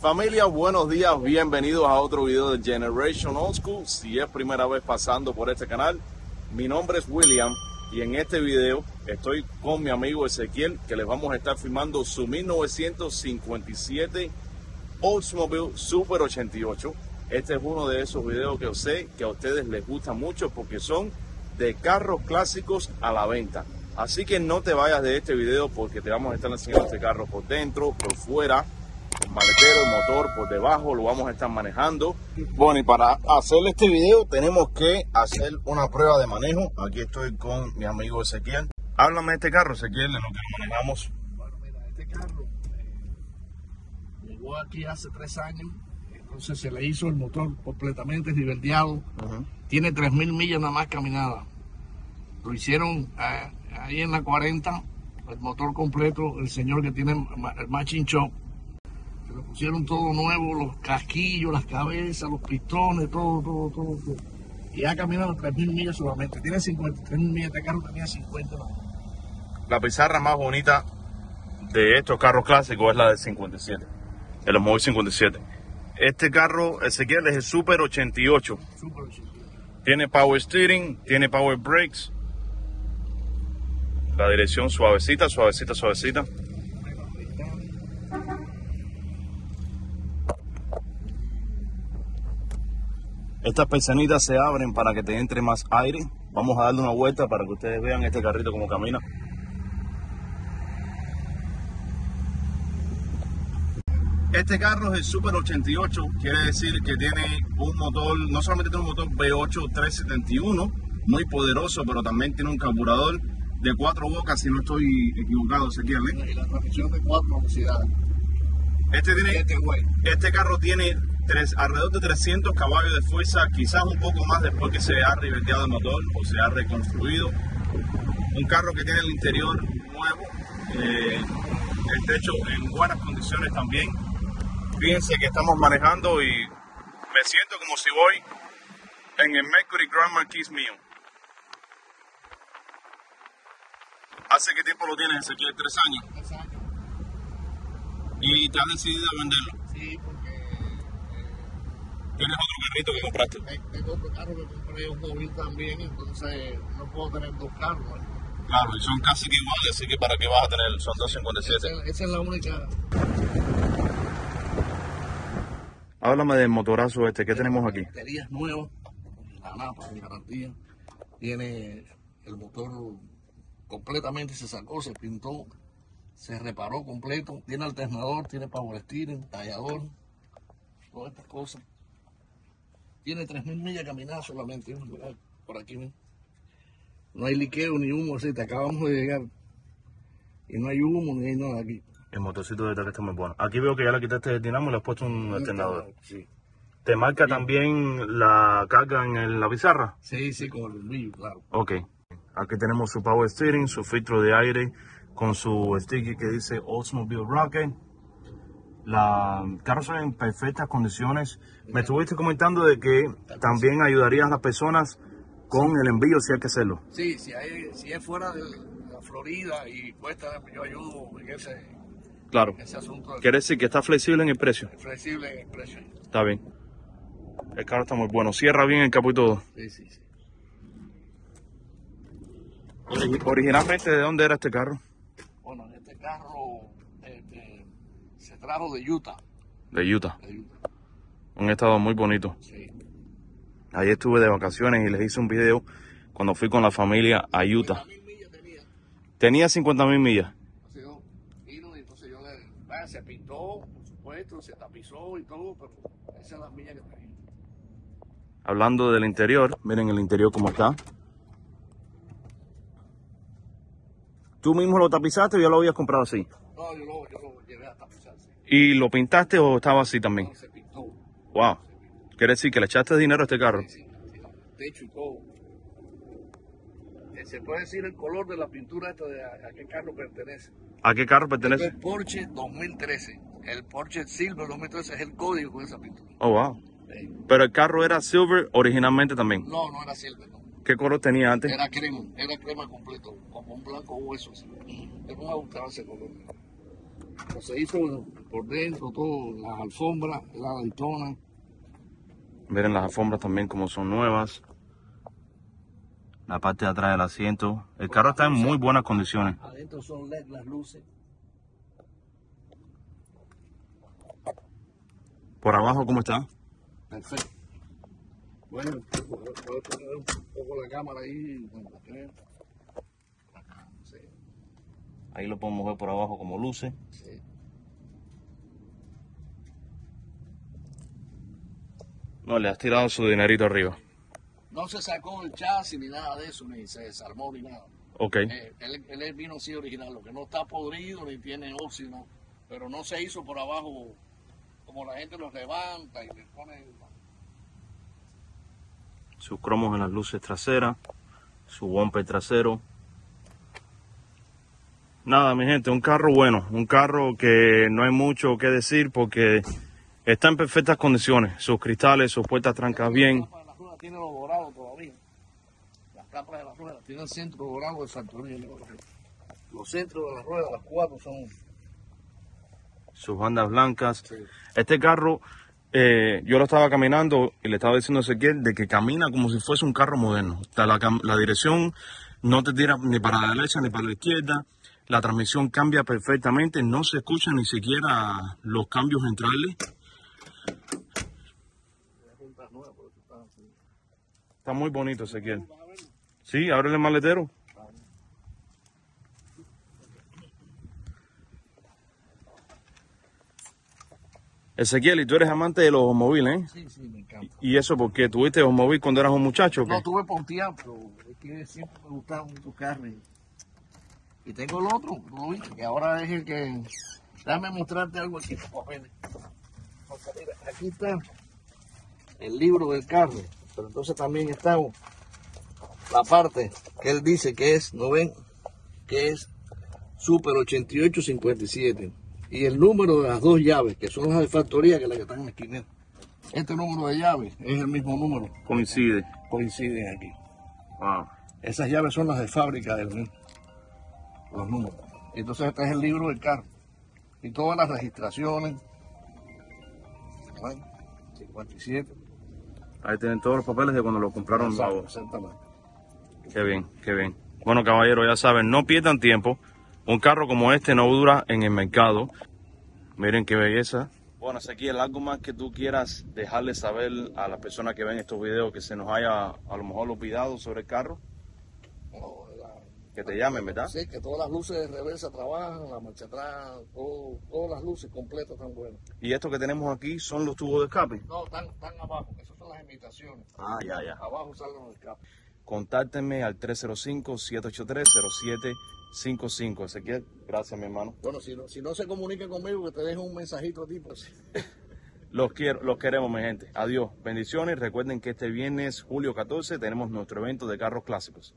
Familia, buenos días, bienvenidos a otro video de Generation Old School. Si es primera vez pasando por este canal, mi nombre es William y en este video estoy con mi amigo Ezequiel que les vamos a estar filmando su 1957 Oldsmobile Super 88. Este es uno de esos videos que sé que a ustedes les gusta mucho porque son de carros clásicos a la venta. Así que no te vayas de este video porque te vamos a estar enseñando este carro por dentro, por fuera, maletero, el motor por debajo, lo vamos a estar manejando. Bueno, y para hacer este video tenemos que hacer una prueba de manejo. Aquí estoy con mi amigo Ezequiel. Háblame de este carro, Ezequiel, en lo que manejamos. Bueno, mira, este carro eh, llegó aquí hace tres años, entonces se le hizo el motor completamente riverdeado, tiene 3.000 millas nada más caminadas. Lo hicieron eh, ahí en la 40, el motor completo, el señor que tiene el matching shop. Se le pusieron todo nuevo, los casquillos, las cabezas, los pistones, todo, todo, todo. todo. Y ha caminado 3.000 millas solamente. Tiene 53.000 millas, este carro tenía 50 nada más. La pizarra más bonita de estos carros clásicos es la del 57, el Oldsmobile 57. Este carro, Ezequiel, es el Super 88. Super 88. Tiene power steering, tiene power brakes. La dirección suavecita, suavecita, suavecita. Estas pezanitas se abren para que te entre más aire. Vamos a darle una vuelta para que ustedes vean este carrito como camina. Este carro es el Super 88, quiere decir que tiene un motor, no solamente tiene un motor V8 371, muy poderoso, pero también tiene un carburador de cuatro bocas, si no estoy equivocado, Ezequiel. ¿eh? Y la transmisión de cuatro velocidades. Este, tiene, Este güey. este carro tiene tres, alrededor de 300 caballos de fuerza, quizás un poco más después que se ha ribeteado el motor o se ha reconstruido. Un carro que tiene el interior nuevo, eh, el techo en buenas condiciones también. Fíjense que estamos manejando y me siento como si voy en el Mercury Grand Marquis mío. ¿Hace qué tiempo lo tienes, Ezequiel? ¿Tres años? Exacto. ¿Y te has decidido a venderlo? Sí, porque ¿Tienes otro carrito que compraste? tengo otro carro que compré, un móvil también, entonces no puedo tener dos carros. ¿eh? Claro, y son casi que iguales, así que para qué vas a tener, son 257. Esa, esa es la única. Háblame del motorazo este, ¿qué tenemos aquí? Batería es nueva, la napa garantía. Tiene el motor completamente, se sacó, se pintó, se reparó completo. Tiene alternador, tiene power steering, tallador, todas estas cosas. Tiene 3.000 millas caminadas solamente, por aquí. No hay liqueo ni humo, así, te acabamos de llegar. Y no hay humo ni hay nada aquí. El motorcito de que está muy bueno. Aquí veo que ya le quitaste el dinamo y le has puesto un alternador. Sí. ¿Te marca también la carga en la pizarra? Sí, sí, con el bombillo, claro. Ok. Aquí tenemos su power steering, su filtro de aire con su sticker que dice Oldsmobile Rocket. La el carro está en perfectas condiciones. Me estuviste comentando de que también ayudarías a las personas con el envío si hay que hacerlo. Sí, si, hay, si es fuera de la Florida y cuesta, yo ayudo en ese, Claro. ese asunto del- Quiere decir que está flexible en el precio. flexible en el precio. Está bien. El carro está muy bueno. Cierra bien el capó y todo. Sí, sí, sí. Ori- Originalmente, ¿de dónde era este carro? Bueno, este carro trajo de Utah. De Utah. De Utah. Un estado muy bonito. Sí. Ahí estuve de vacaciones y les hice un video cuando fui con la familia a Utah. mil millas tenía. Tenía 50 mil millas. Entonces yo vino y entonces yo le. ah, se pintó, por supuesto, se tapizó y todo, pero esas son las millas que tenía. Hablando del interior, miren el interior cómo está. ¿Tú mismo lo tapizaste o ya lo habías comprado así? No, yo lo, yo lo llevé a tapizar, sí. ¿Y lo pintaste o estaba así también? No, se pintó. Wow. Quiere decir que le echaste dinero a este carro. Sí, sí, techo y todo. Eh, Se puede decir el color de la pintura esta de a, a qué carro pertenece. ¿A qué carro pertenece? es Porsche 2013. El Porsche Silver 2013 es el código con esa pintura. Oh, wow. Pero el carro era silver originalmente también. No, no era silver, no. ¿Qué color tenía antes? Era crema, era crema completo, como un blanco hueso. así. Es me gustaba ese color. Pues se hizo por dentro, todo, las alfombras, la Daytona. Miren las alfombras también como son nuevas. La parte de atrás del asiento. El carro está en muy buenas condiciones. Adentro son LED las luces. Por abajo, ¿cómo está? Perfecto. Bueno, puedo poner un poco la cámara ahí. Acá, sí, Ahí lo podemos ver por abajo como luce. sí. No, le has tirado su dinerito arriba. No se sacó el chasis ni nada de eso, ni se desarmó ni nada. Ok. Eh, él, él es vino así original, lo que no está podrido ni tiene óxido, pero no se hizo por abajo como la gente lo levanta y le pone. Sus cromos en las luces traseras. Su bumper trasero. Nada, mi gente, un carro bueno. Un carro que no hay mucho que decir porque está en perfectas condiciones. Sus cristales, sus puertas trancas bien. Las de la rueda tienen lo dorado todavía. Las tapas de la rueda tienen el centro dorado de Santorini. Los centros de la rueda, las cuatro son. sus bandas blancas. Sí. Este carro, eh, yo lo estaba caminando y le estaba diciendo a Ezequiel de que camina como si fuese un carro moderno. La dirección no te tira ni para la derecha ni para la izquierda. La transmisión cambia perfectamente, no se escuchan ni siquiera los cambios están así. Está muy bonito, Ezequiel. Sí, ábrele el maletero. Ezequiel, y tú eres amante de los automóviles, ¿eh? Sí, sí, me encanta. ¿Y eso porque tuviste automóvil cuando eras un muchacho? No tuve por un tiempo, es que siempre me gustaban mucho carros. Y tengo el otro, ¿lo viste? Que ahora es el que. Déjame mostrarte algo aquí, papeles. Aquí está el libro del carro, pero entonces también está la parte que él dice que es, ¿no ven? Que es Super 8857. Y el número de las dos llaves, que son las de factoría, que las que están en la esquina. Este número de llaves es el mismo número Coincide. coinciden aquí. Wow. Esas llaves son las de fábrica del mismo, los números. Y entonces este es el libro del carro. Y todas las registraciones. ¿ven? 57. Ahí tienen todos los papeles de cuando lo compraron Exacto, nuevo. exactamente. Qué bien, qué bien. Bueno, caballero, ya saben, no pierdan tiempo. Un carro como este no dura en el mercado. Miren qué belleza. Bueno, Ezequiel, algo más que tú quieras dejarle saber a las personas que ven estos videos que se nos haya a lo mejor olvidado sobre el carro. Que te llamen, ¿verdad? Sí, que todas las luces de reversa trabajan, la marcha atrás, todo- todas las luces completas están buenas. Y esto que tenemos aquí son los tubos de escape. No, están, están abajo, esas son las imitaciones. Ah, ya, ya. Abajo salen los escapes. Contáctenme al 305-783-0755. Ezequiel, gracias, mi hermano. Bueno, si no, si no se comunica conmigo, que te dejo un mensajito a ti, pues. Los quiero, los queremos, mi gente. Adiós. Bendiciones. Recuerden que este viernes, julio 14, tenemos nuestro evento de carros clásicos.